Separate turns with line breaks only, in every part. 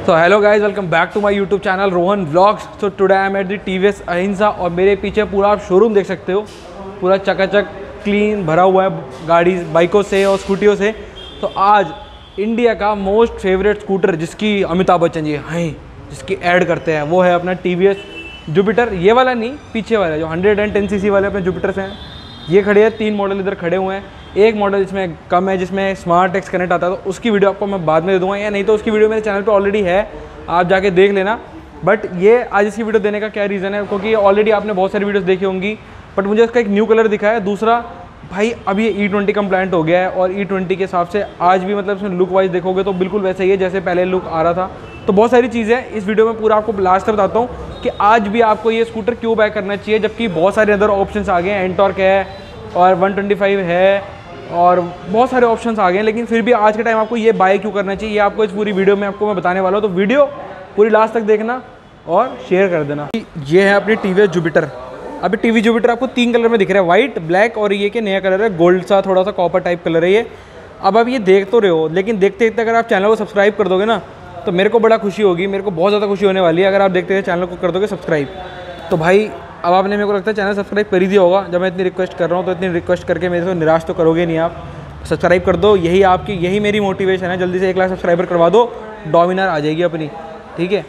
So hello guys welcome back to my YouTube channel Rohan blogs तो today I am at the T V S Ahimsa और मेरे पीछे पूरा आप showroom देख सकते हो। पूरा चकाचक क्लीन भरा हुआ है गाड़ी बाइकों से और स्कूटियों से। तो आज इंडिया का मोस्ट फेवरेट स्कूटर जिसकी अमिताभ बच्चन जी, हैं जिसकी ऐड करते हैं, वो है अपना टी वी एस जुपिटर ये वाला नहीं, पीछे वाला जो hundred and ten C C वाले अपने जुपिटर्स हैं। ये खड़े हैं, तीन मॉडल इधर खड़े हुए हैं। एक मॉडल जिसमें कम है, जिसमें स्मार्ट एक्स कनेक्ट आता है तो उसकी वीडियो आपको मैं बाद में दे दूँगा। या नहीं तो उसकी वीडियो मेरे चैनल पे ऑलरेडी है, आप जाके देख लेना। बट ये आज इसकी वीडियो देने का क्या रीज़न है? क्योंकि ऑलरेडी आपने बहुत सारी वीडियोस देखी होंगी बट मुझे इसका एक न्यू कलर दिखा है दूसरा, भाई, अभी ये ई ट्वेंटी कंप्लाइंट हो गया है और ई ट्वेंटी के हिसाब से आज भी मतलब इसमें लुक वाइज देखोगे तो बिल्कुल वैसे ही है, जैसे पहले लुक आ रहा था। तो बहुत सारी चीज़ें इस वीडियो में पूरा आपको लास्ट तक बताता हूँ कि आज भी आपको ये स्कूटर क्यों बाय करना चाहिए, जबकि बहुत सारे अदर ऑप्शंस आ गए हैं। एंटॉर्क है और 125 है और बहुत सारे ऑप्शंस आ गए हैं, लेकिन फिर भी आज के टाइम आपको ये बाय क्यों करना चाहिए, ये आपको इस पूरी वीडियो में आपको मैं बताने वाला हूँ। तो वीडियो पूरी लास्ट तक देखना और शेयर कर देना। ये है अपनी टी वी जुपिटर अभी टी वी जुपिटर आपको तीन कलर में दिख रहा है वाइट ब्लैक और ये के नया कलर है गोल्ड सा, थोड़ा सा कॉपर टाइप कलर है ये। अब आप ये देख तो रहे हो, लेकिन देखते देखते अगर आप चैनल को सब्सक्राइब कर दोगे ना तो मेरे को बड़ा खुशी होगी, मेरे को बहुत ज़्यादा खुशी होने वाली है अगर आप देखते हैं चैनल को कर दोगे सब्सक्राइब तो भाई अब आपने मेरे को लगता है चैनल सब्सक्राइब कर ही दिया होगा। जब मैं इतनी रिक्वेस्ट कर रहा हूँ तो इतनी रिक्वेस्ट करके मेरे को निराश तो करोगे नहीं आप। सब्सक्राइब कर दो, यही आपकी, यही मेरी मोटिवेशन है। जल्दी से एक लाख सब्सक्राइबर करवा दो, डोमिनर आ जाएगी अपनी, ठीक है?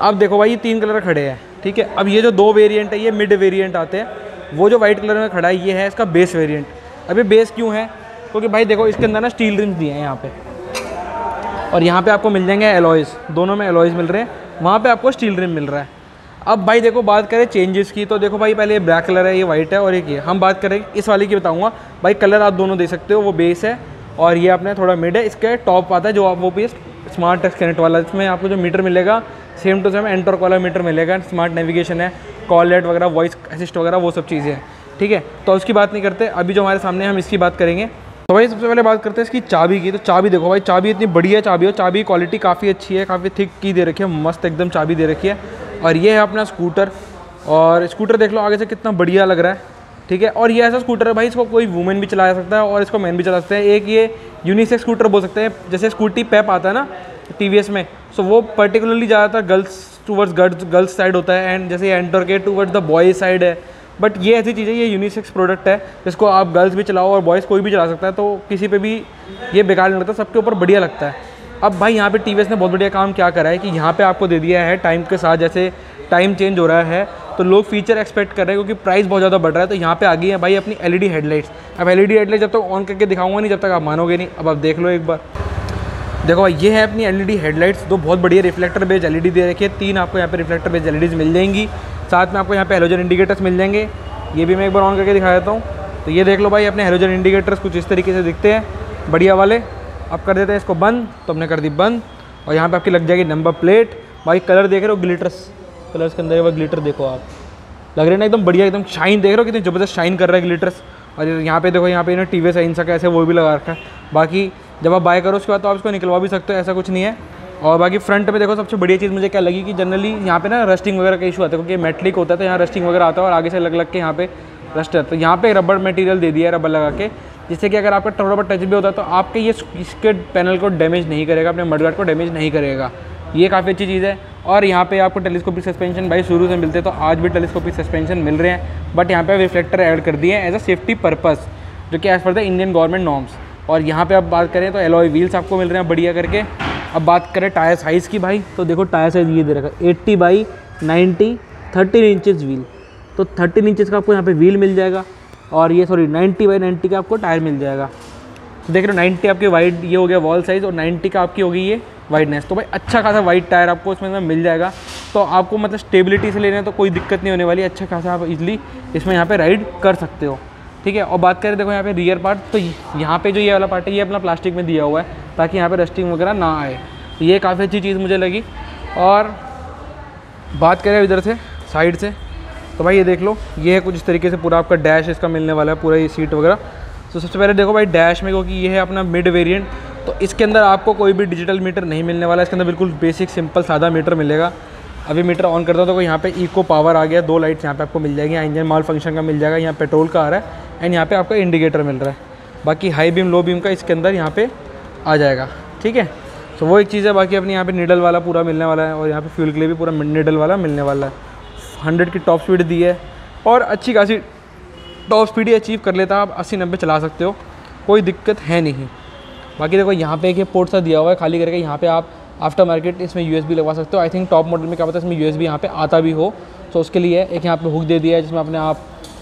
अब देखो भाई, ये तीन कलर खड़े हैं, ठीक है? अब ये जो दो वेरिएंट है, ये मिड वेरिएंट आते हैं। वो जो वाइट कलर में खड़ा है, ये है इसका बेस वेरिएंट अब ये बेस क्यों है? क्योंकि भाई देखो, इसके अंदर ना स्टील रिम्स दिए हैं यहाँ पे। और यहाँ पे आपको मिल जाएँगे एलॉयज़ दोनों में एलॉयज़ मिल रहे हैं। वहाँ पे आपको स्टील रिम मिल रहा है। अब भाई देखो, बात करें चेंजेस की तो देखो भाई पहले ये ब्लैक कलर है, ये वाइट है और एक ये। हम बात करें, इस वाली की बताऊँगा। भाई कलर आप दोनों दे सकते हो, वो बेस है और ये अपने थोड़ा मिड है। इसके टॉप आता है जो आप वो भी स्मार्ट टेक्स कनेक्ट वाला, इसमें आपको जो मीटर मिलेगा सेम टू सेम एंटॉर्क वाला मीटर मिलेगा। स्मार्ट नेविगेशन है कॉल लेट वगैरह वॉइस असिस्ट वगैरह, वो सब चीज़ें हैं, ठीक है? तो उसकी बात नहीं करते, अभी जो हमारे सामने हम इसकी बात करेंगे। तो भाई सबसे पहले बात करते हैं इसकी चाबी की। तो चाबी देखो भाई, चाबी इतनी बढ़िया चाबी हो चाबी क्वालिटी काफ़ी अच्छी है, काफ़ी थिक की दे रखी है, मस्त एकदम चाबी दे रखी है। और ये है अपना स्कूटर। और स्कूटर देख लो, आगे से कितना बढ़िया लग रहा है। ठीक है? और ये ऐसा स्कूटर है भाई, इसको कोई वुमेन भी चला सकता है और इसको मैन भी चला सकते हैं। एक ये यूनिसेक्स स्कूटर बोल सकते हैं। जैसे स्कूटी पैप आता है ना टी में सो वो पर्टिकुलरली ज़्यादातर girls towards girls girls side होता है। एंड जैसे एंटर के टूवर्ड्स द बॉयज़ साइड है। बट ये ऐसी चीज़ है, ये यूनिसेक्स प्रोडक्ट है, जिसको आप गर्ल्स भी चलाओ और बॉयज़ कोई भी चला सकता है। तो किसी पे भी ये बेकार नहीं लगता, सबके ऊपर बढ़िया लगता है। अब भाई यहाँ पे टी ने बहुत बढ़िया काम क्या करा है कि यहाँ पे आपको दे दिया है टाइम के साथ, जैसे टाइम चेंज हो रहा है तो लोग फीचर एक्सपेक्ट कर रहे हैं क्योंकि प्राइस बहुत ज़्यादा बढ़ रहा है तो यहाँ पे आ गई है भाई अपनी एलईडी हेडलाइट्स अब एलईडी हेडलाइट जब तक ऑन करके दिखाऊँगा नहीं, जब तक आप मानोगे नहीं। अब आप देख लो एक बार। देखो भाई, ये है अपनी एलईडी हेडलाइट्स दो बहुत बढ़िया रिफ्लेक्टर बेस्ड एलईडी दे रखी है। तीन आपको यहाँ पे रिफ्लेक्टर बेस्ड एलईडीज मिल जाएँगी। साथ में आपको यहाँ पे हेलोजन इंडिकेटर्स मिल जाएँगे। ये भी मैं एक बार ऑन करके दिखा देता हूँ। तो ये देख लो भाई, अपने हेलोजन इंडिकेटर्स कुछ इस तरीके से दिखते हैं, बढ़िया वाले। अब कर देते हैं, इसको बंद तो हमने कर दी बंद, और यहाँ पे आपकी लग जाएगी नंबर प्लेट भाई कलर देख रहे हो ग्लिटर्स कलर्स के अंदर वो ग्लिटर देखो आप। लग रहे ना, एकदम बढ़िया, एकदम शाइन देख रहे हो, कितनी ज़बरदस्त शाइन कर रहा है ग्लिटर्स और यहाँ पे देखो, यहाँ पे ना टी वी साइन सा ऐसे वो भी लगा रखा है। बाकी, जब आप बाय करो, उसके बाद तो आप इसको निकलवा भी सकते हो, ऐसा कुछ नहीं है। और बाकी फ्रंट में देखो, सबसे बढ़िया चीज़ मुझे क्या लगी कि जनरली यहाँ पे ना रस्टिंग वगैरह का इशू आता है, क्योंकि मेटलिक होता है तो यहाँ रस्टिंग वगैरह आता है, और आगे से लग लग के यहाँ पे रस्ट है। तो यहाँ पे रबड़ मटेरियल दे दिया है रबर लगा के। जिससे कि अगर आपका थोड़ा बहुत टच भी होता है तो आपके ये इसके पैनल को डैमेज नहीं करेगा, अपने मडगार्ड को डैमेज नहीं करेगा। ये काफ़ी अच्छी चीज़ है। और यहाँ पे आपको टेलीस्कोपिक सस्पेंशन भाई शुरू से मिलते तो आज भी टेलीस्कोपिक सस्पेंशन मिल रहे हैं बट यहाँ पे रिफ्लेक्टर ऐड कर दिए हैं एज अ सेफ्टी पर्पज़ जो कि as per the Indian government norms और यहाँ पे आप बात करें तो एलॉय व्हील्स आपको मिल रहे हैं बढ़िया करके। अब बात करें टायर साइज़ की भाई तो देखो टायर साइज़ ये दे रखा है eighty by ninety thirteen inches wheel तो थर्टीन इंचज़ का आपको यहाँ पर व्हील मिल जाएगा। और ये सॉरी नाइन्टी बाई नाइन्टी का आपको टायर मिल जाएगा। तो देख रहे हो नाइन्टी आपके वाइड ये हो गया वॉल साइज़ और नाइन्टी का आपकी होगी ये वाइडनेस तो भाई अच्छा खासा वाइड टायर आपको इसमें मिल जाएगा। तो आपको मतलब स्टेबिलिटी से लेने तो कोई दिक्कत नहीं होने वाली। अच्छा खासा आप इजली इसमें यहाँ पे राइड कर सकते हो। ठीक है, और बात करें, देखो यहाँ पे रियर पार्ट तो यहाँ पे जो ये वाला पार्ट है, ये अपना प्लास्टिक में दिया हुआ है, ताकि यहाँ पे रस्टिंग वगैरह ना आए। ये काफ़ी अच्छी चीज़ मुझे लगी। और बात करें इधर से साइड से तो भाई ये देख लो, ये है कुछ इस तरीके से पूरा आपका डैश इसका मिलने वाला है, पूरा ये सीट वगैरह। तो सबसे पहले देखो भाई डैश में, क्योंकि ये है अपना मिड वेरिएंट तो इसके अंदर आपको कोई भी डिजिटल मीटर नहीं मिलने वाला। इसके अंदर बिल्कुल बेसिक सिंपल सादा मीटर मिलेगा। अभी मीटर ऑन करता हूँ तो यहाँ पे इको पावर आ गया, दो लाइट्स यहाँ पे आपको मिल जाएगी। इंजन माल फ़ंक्शन का मिल जाएगा, यहाँ पेट्रोल का आ रहा है एंड यहाँ पे आपका इंडिकेटर मिल रहा है। बाकी हाई बीम लो बीम का इसके अंदर यहाँ पे आ जाएगा, ठीक है? तो वो एक चीज़ है, बाकी अपने यहाँ पे निडल वाला पूरा मिलने वाला है, और यहाँ पे फ्यूल के लिए भी पूरा निडल वाला मिलने वाला है। हंड्रेड की टॉप स्पीड दी है और अच्छी खासी टॉप स्पीड ही अचीव कर लेता आप अस्सी नब्बे चला सकते हो, कोई दिक्कत है नहीं। बाकी देखो, यहाँ पे एक ये पोर्ट सा दिया हुआ है, खाली करके यहाँ पे आप आफ्टर मार्केट इसमें यूएसबी लगवा सकते हो। आई थिंक टॉप मॉडल में क्या पता है इसमें यू एस यहाँ पे आता भी हो। तो उसके लिए एक यहाँ पे हुक दे दिया है, जिसमें अपने आप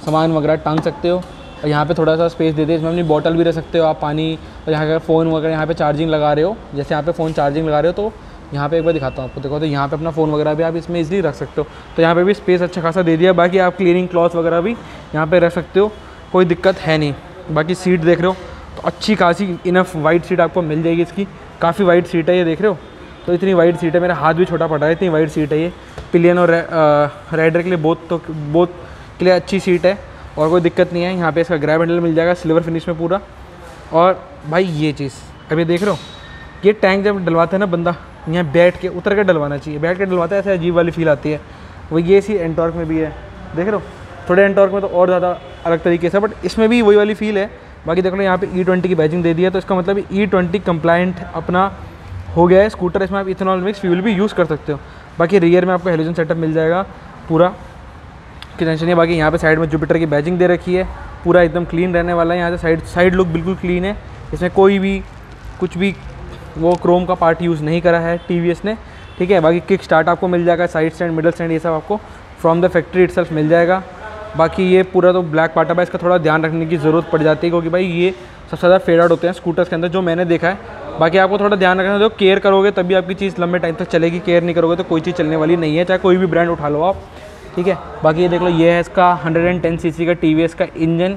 सामान वगैरह टांग सकते हो। और यहाँ पे थोड़ा सा स्पेस दे दिया इसमें अपनी बॉटल भी रख सकते हो। आप पानी, और यहाँ अगर फ़ोन वगैरह यहाँ पे चार्जिंग लगा रहे हो। जैसे यहाँ पे फ़ोन चार्जिंग लगा रहे हो तो यहाँ पे एक बार दिखाता हूँ आपको। देखो तो यहाँ पे अपना फ़ोन वगैरह भी आप इसमें इजीली रख सकते हो। तो यहाँ पे भी स्पेस अच्छा खासा दे दिया। बाकी आप क्लीनिंग क्लॉथ वगैरह भी यहाँ पे रख सकते हो। कोई दिक्कत है नहीं। बाकी सीट देख रहे हो तो अच्छी खासी इनफ वाइट सीट आपको मिल जाएगी इसकी। काफ़ी वाइट सीट है ये, देख रहे हो? तो इतनी वाइट सीट है। मेरा हाथ भी छोटा पड़ा है, इतनी वाइट सीट है ये। पिलियन और राइडर के लिए बहुत तो बहुत के लिए अच्छी सीट है। और कोई दिक्कत नहीं है। यहाँ पे इसका ग्रैब हैंडल मिल जाएगा सिल्वर फिनिश में पूरा। और भाई ये चीज़, अभी देख रहे हो? ये टैंक जब डलवाते हैं ना बंदा यहाँ बैठ के उतर के डलवाना चाहिए। बैठ के डलवाते हैं, ऐसे अजीब वाली फील आती है। वो ये इसी एंटॉर्क में भी है। देख हो? थोड़े एंटॉर्क में तो और ज़्यादा अलग तरीके से बट इसमें भी वही वाली फील है। बाकी देख लो यहाँ पे ई e ट्वेंटी की बैजिंग दे दी है तो इसका मतलब ई ट्वेंटी कंप्लाइंट अपना हो गया है स्कूटर इसमें आप इथेनॉल मिक्स फ्यूल भी यूज़ कर सकते हो। बाकी रियर में आपको हेलोजन सेटअप मिल जाएगा पूरा। की टेंशन नहीं बाकी यहाँ पे साइड में जुपिटर की बैजिंग दे रखी है। पूरा एकदम क्लीन रहने वाला है। यहाँ से साइड साइड लुक बिल्कुल क्लीन है। इसमें कोई भी, कुछ भी वो क्रोम का पार्ट यूज़ नहीं करा है टीवीएस ने। ठीक है, बाकी किक स्टार्ट आपको मिल जाएगा साइड स्टैंड मिडल स्टैंड ये सब आपको फ्रॉम द फैक्ट्री इट मिल जाएगा। बाकी ये पूरा तो ब्लैक पार्ट है इसका थोड़ा ध्यान रखने की ज़रूरत पड़ जाती है, क्योंकि भाई ये सबसे ज़्यादा फेड आउट होते हैं स्कूटर्स के अंदर, जो मैंने देखा है। बाकी आपको थोड़ा ध्यान रखना जो केयर करोगे तभी आपकी चीज़ लंबे टाइम तक चलेगी केयर नहीं करोगे तो कोई चीज़ चलने वाली नहीं है, चाहे कोई भी ब्रांड उठा लो आप। ठीक है, बाकी ये देख लो, ये है इसका हंड्रेड 110 सीसी का टीवीएस का इंजन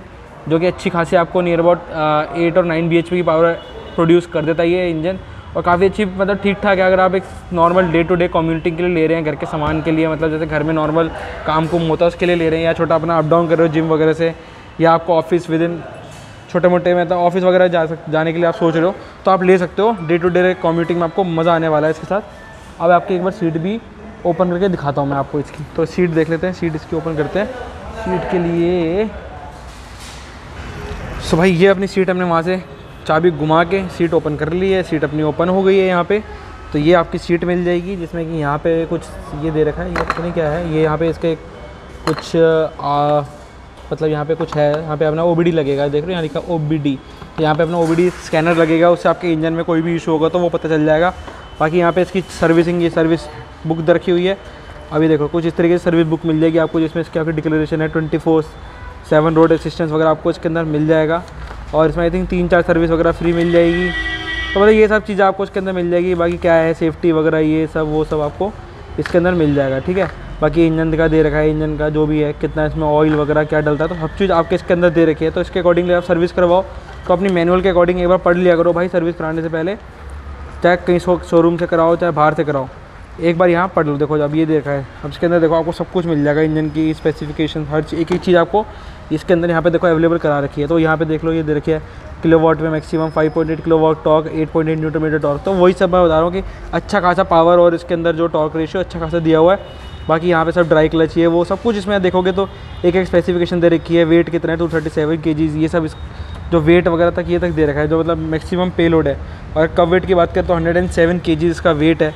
जो कि अच्छी खासी आपको नियर अबाउट एट और नाइन बी की पावर प्रोड्यूस कर देता है ये इंजन और काफ़ी अच्छी मतलब ठीक ठाक है। अगर आप एक normal day to day community के लिए ले रहे हैं, घर के सामान के लिए मतलब जैसे घर में नॉर्मल काम कुम होता है, उसके लिए ले रहे हैं, या छोटा अपना अप डाउन कर रहे हो जिम वगैरह से, या आपको ऑफ़िस विद इन छोटे मोटे मतलब ऑफ़िस वगैरह जा सक, जाने के लिए आप सोच रहे हो तो आप ले सकते हो। डे टू डे कम्यूटिंग में आपको मज़ा आने वाला है इसके साथ। अब आपकी एक बार सीट भी ओपन करके दिखाता हूँ मैं आपको इसकी। तो सीट देख लेते हैं सीट इसकी ओपन करते हैं। सीट के लिए सो भाई ये अपनी सीट हमने वहाँ से चाबी घुमा के सीट ओपन कर ली है सीट अपनी ओपन हो गई है यहाँ पे। तो ये आपकी सीट मिल जाएगी जिसमें कि यहाँ पे कुछ ये दे रखा है ये पता नहीं क्या है ये यहाँ पे इसके कुछ आ, मतलब यहाँ पे कुछ है यहाँ पे अपना ओ लगेगा देख रहे हो यहाँ लिखा ओ बी डी यहाँ पे अपना ओबीडी स्कैनर लगेगा उससे आपके इंजन में कोई भी इशू होगा तो वो पता चल जाएगा। बाकी यहाँ पर इसकी सर्विसिंग ये सर्विस बुक रखी हुई है। अभी देखो कुछ इस तरीके से सर्विस बुक मिल जाएगी आपको जिसमें इसकी आपकी डिक्लेरेशन है twenty four seven road assistance वगैरह आपको इसके अंदर मिल जाएगा। और इसमें आई थिंक तीन चार सर्विस वगैरह फ्री मिल जाएगी। तो मतलब ये सब चीज़ें आपको इसके अंदर मिल जाएगी। बाकी क्या है सेफ्टी वगैरह, ये सब, वो सब आपको इसके अंदर मिल जाएगा, ठीक है? बाकी इंजन का दे रखा है, इंजन का जो भी है, कितना इसमें ऑयल वगैरह क्या डलता है तो सब चीज़ आपके इसके अंदर दे रखी है। तो इसके अकॉर्डिंगली आप सर्विस करवाओ। तो अपनी मैनुअल के अकॉर्डिंग एक बार पढ़ लिया करो भाई सर्विस कराने से पहले। चाहे कहीं शोरूम से कराओ, चाहे बाहर से कराओ। एक बार यहाँ पढ़ लो, देखो अब ये देखा है। अब इसके अंदर देखो आपको सब कुछ मिल जाएगा, इंजन की स्पेसिफिकेशन हर एक एक चीज़ आपको इसके अंदर यहाँ पे देखो अवेलेबल करा रखी है। तो यहाँ पे देख लो, ये दे रखी है किलो वाट में maximum 5.8 kilowatt torque 8.8 newton meter torque तो वही सब मैं बता रहा हूँ कि अच्छा खासा पावर और इसके अंदर जो टॉक रेशियो अच्छा खासा दिया हुआ है। बाकी यहाँ पे सब ड्राई क्लच है वो सब कुछ इसमें देखोगे तो एक एक स्पेसिफिकेशन दे रखी है। वेट कितना है? टू थर्टी सेवन के जीज़ ये सब इस, जो वेट वगैरह तक ये तक दे रखा है, जो मतलब मैक्सिमम पे लोड है। और कब वेट की बात करें तो हंड्रेड एंड सेवन के इसका वेट है।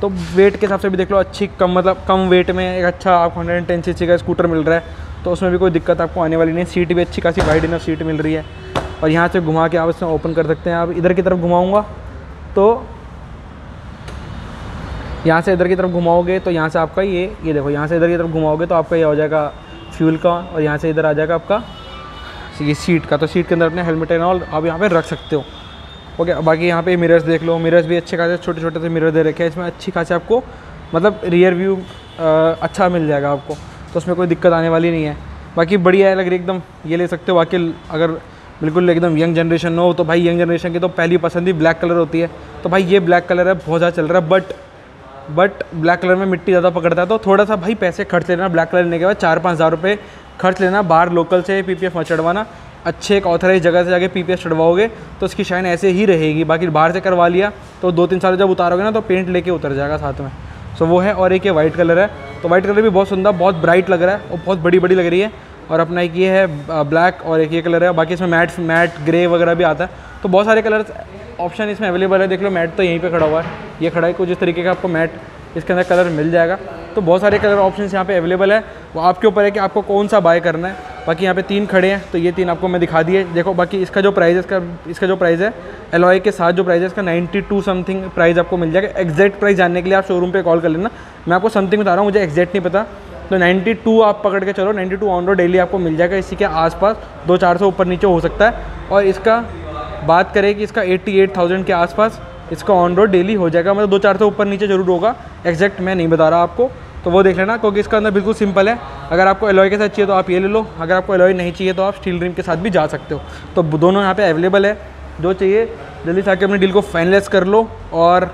तो वेट के हिसाब से भी देख लो, अच्छी कम मतलब कम वेट में एक अच्छा आपको हंड्रेड एंड टेन सी का स्कूटर मिल रहा है। तो उसमें भी कोई दिक्कत आपको आने वाली नहीं। सीट भी अच्छी खासी वाइड इनफ सीट मिल रही है। और यहाँ से घुमा के आप इसमें ओपन कर सकते हैं। आप इधर की तरफ़ घुमाऊँगा तो यहाँ से इधर की तरफ़ घुमाओगे तो यहाँ से आपका ये ये देखो, यहाँ से इधर की तरफ़ घुमाओगे तो आपका ये हो जाएगा फ्यूल का और यहाँ से इधर आ जाएगा आपका ये सीट का। तो सीट के अंदर अपने हेलमेट एंड ऑल आप यहाँ पे रख सकते हो। ओके बाकी यहाँ पे मिरर्स देख लो। मिरर्स भी अच्छे खासे छोटे छोटे से मिरर दे रखे हैं। इसमें अच्छी खासी आपको मतलब रियर व्यू अच्छा मिल जाएगा आपको। तो उसमें कोई दिक्कत आने वाली नहीं है। बाकी बढ़िया है, लग रही एकदम, ये ले सकते हो। बाकी अगर बिल्कुल एकदम यंग जनरेशन हो तो भाई यंग जनरेशन की तो पहली पसंद ही ब्लैक कलर होती है। तो भाई ये ब्लैक कलर है, बहुत ज़्यादा चल रहा है बट बट ब्लैक कलर में मिट्टी ज़्यादा पकड़ता है। तो थोड़ा सा भाई पैसे खर्च लेना, ब्लैक कलर लेने के बाद चार पाँच हज़ार रुपये खर्च लेना, बाहर लोकल से पी पी एफ़ चढ़वाना। अच्छे एक ऑथराइज जगह से जाके पी पी एफ़ चढ़वाओगे तो उसकी शाइन ऐसे ही रहेगी। बाकी बाहर से करवा लिया तो दो तीन साल जब उतारोगे ना तो पेंट लेके उतर जाएगा साथ में। सो वो है, और एक ये वाइट कलर है। तो वाइट कलर भी बहुत सुंदर, बहुत ब्राइट लग रहा है और बहुत बड़ी बड़ी लग रही है। और अपना एक ये है ब्लैक और एक ये कलर है। बाकी इसमें मैट मैट ग्रे वगैरह भी आता है। तो बहुत सारे कलर ऑप्शन इसमें अवेलेबल है। देख लो मैट तो यहीं पर खड़ा हुआ है। ये खड़ा है, कुछ इस तरीके का आपको मैट इसके अंदर कलर मिल जाएगा। तो बहुत सारे कलर ऑप्शन यहाँ पर अवेलेबल है। वो आपके ऊपर है कि आपको कौन सा बाय करना है। बाकी यहाँ पे तीन खड़े हैं तो ये तीन आपको मैं दिखा दिए। देखो बाकी इसका जो प्राइस है इसका इसका जो प्राइस है एलॉय के साथ जो प्राइस है इसका 92 समथिंग प्राइस आपको मिल जाएगा। एग्जैक्ट प्राइस जानने के लिए आप शोरूम पे कॉल कर लेना। मैं आपको समथिंग बता रहा हूँ मुझे एग्जैक्ट नहीं पता। तो 92 आप पकड़ के चलो 92 ऑन रोड डेली आपको मिल जाएगा इसी के आसपास। दो चार सौ ऊपर नीचे हो सकता है। और इसका बात करें कि इसका 88,000 के आसपास इसका ऑन रोड डेली हो जाएगा। मतलब दो चार सौ ऊपर नीचे ज़रूर होगा। एग्जैक्ट मैं नहीं बता रहा आपको। तो वो देख लेना क्योंकि इसका अंदर बिल्कुल सिंपल है। अगर आपको एलॉय के साथ चाहिए तो आप ये ले लो अगर आपको एलॉय नहीं चाहिए तो आप स्टील रिम के साथ भी जा सकते हो। तो दोनों यहाँ पे अवेलेबल है। जो चाहिए जल्दी से आके अपने डील को फाइनलाइज कर लो और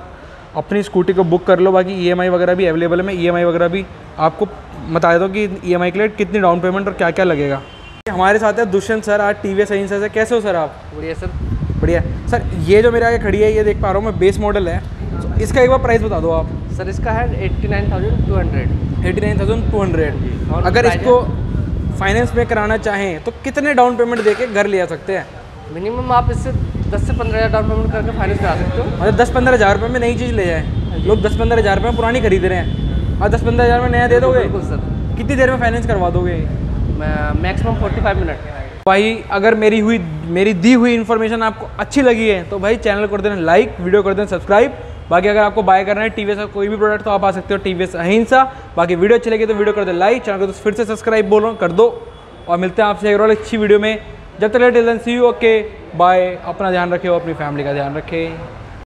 अपनी स्कूटी को बुक कर लो। बाकी ई वगैरह भी अवेलेबल है मैं ई वगैरह भी आपको बता देता हूँ कि ईएमआई के लिए कितनी डाउन पेमेंट और क्या क्या लगेगा। हमारे साथ है दुष्यंत सर आज टी वी एस सर कैसे हो सर आप?
बढ़िया सर।
बढ़िया। सर ये जो मेरे आगे खड़ी है ये देख पा रहा हूँ मैं बेस मॉडल है। इसका एक बार प्राइस बता दो आप।
सर इसका है eighty nine thousand two hundred.
Eighty nine thousand two hundred.
और
अगर इसको फाइनेंस में कराना चाहें तो कितने डाउन पेमेंट दे के घर ले आ सकते हैं?
मिनिमम आप इससे दस से पंद्रह हज़ार डाउन पेमेंट करके फाइनेंस करा सकते हो।
मतलब दस पंद्रह हज़ार रुपये में नई चीज़ ले जाए लोग दस पंद्रह हज़ार रुपये में पुरानी खरीद रहे हैं। और दस पंद्रह हज़ार में नया दे दोगे?
बिल्कुल सर।
कितनी देर में फाइनेंस करवा दोगे?
मैक्सिमम फोर्टी फाइव मिनट
भाई अगर मेरी हुई मेरी दी हुई इन्फॉर्मेशन आपको अच्छी लगी है तो भाई चैनल कर देना लाइक वीडियो कर देना सब्सक्राइब बाकी अगर आपको बाय करना है टी का कोई भी प्रोडक्ट तो आप आ सकते हो टी अहिंसा। बाकी वीडियो अच्छी लगी तो वीडियो कर दो लाइक चैनल को तो फिर से सब्सक्राइब बोलो कर दो। और मिलते हैं आपसे एक और अच्छी वीडियो में। जब तक सी यू ओके बाय अपना ध्यान रखे अपनी फैमिली का ध्यान रखें।